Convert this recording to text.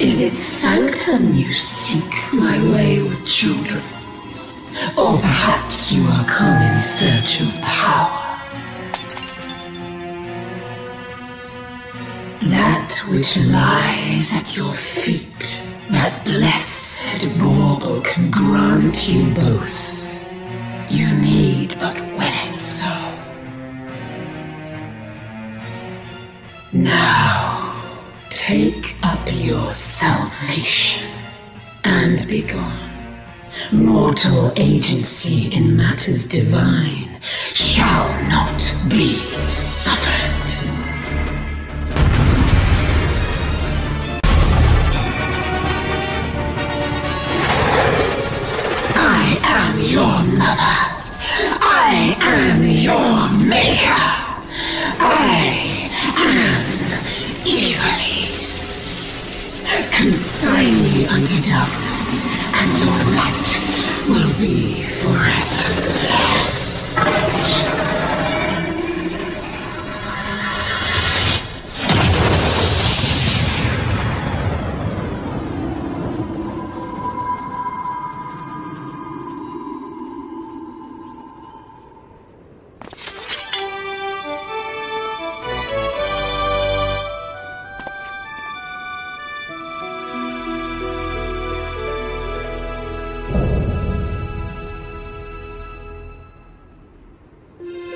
Is it sanctum you seek, my wayward children? Or perhaps you are come in search of power? That which lies at your feet, that blessed bauble can grant you both. You need but will it so. Your salvation and be gone. Mortal agency in matters divine shall not be suffered. I am your mother. I am your maker. I am Ivalice. Consign me unto darkness, and your light will be Bye.